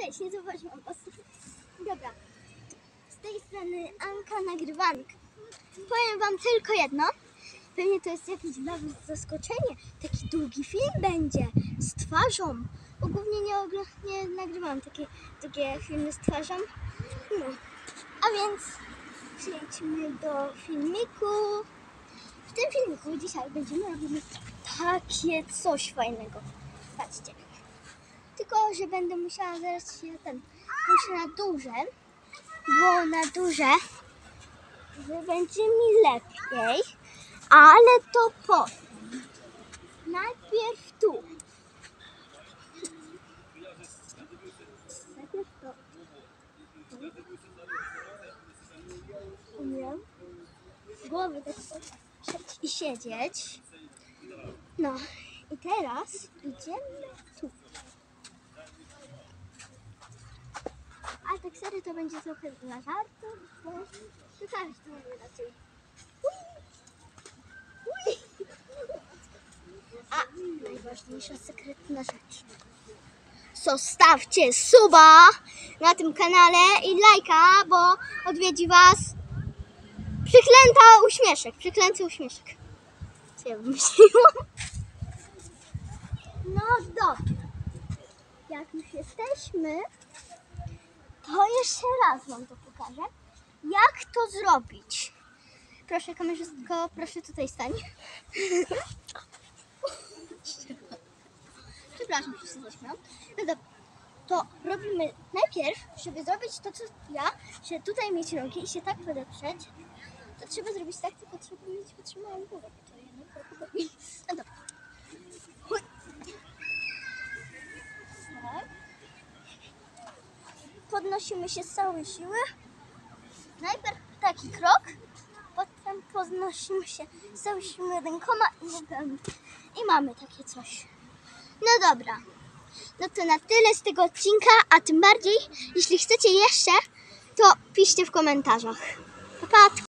cześć, nie zauważyłam was. Dobra. Z tej strony Anka Nagrywank. Powiem wam tylko jedno. Pewnie to jest jakieś dla was zaskoczenie. Taki długi film będzie z twarzą. Bo głównie nie, nie nagrywam takie, takie filmy z twarzą. No. A więc przejdźmy do filmiku. W tym filmiku dzisiaj będziemy robili takie coś fajnego. Patrzcie. Tylko, że będę musiała zaraz się ten na duże, bo na duże że będzie mi lepiej, ale to po. Najpierw tu. Najpierw to. Umiem. Głowy tak i siedzieć. No i teraz idziemy tu. A tak serio to będzie trochę dla żartu, to każdy umie raczej. A najważniejsza sekretna rzecz. Zostawcie suba na tym kanale i lajka, bo odwiedzi was przyklęta uśmieszek, przyklęty uśmieszek. Co ja wymyśliłam? No dobra. Jak już jesteśmy, to jeszcze raz wam to pokażę. Jak to zrobić? Proszę kamerzystko, proszę tutaj stań. Przepraszam, że się zaśmiałam. No dobra, to robimy najpierw, żeby zrobić to, co ja, że tutaj mieć nogi i się tak podeprzeć, to trzeba zrobić tak, tylko trzeba mieć wytrzymaną bo To jedno kroku robi. No dobra. Chuj. Tak. Podnosimy się z całej siły. Najpierw taki krok, potem podnosimy się z całej siły rękoma i nogami. I mamy takie coś. No dobra. No to na tyle z tego odcinka, a tym bardziej, jeśli chcecie jeszcze, to piszcie w komentarzach. Pa, pa.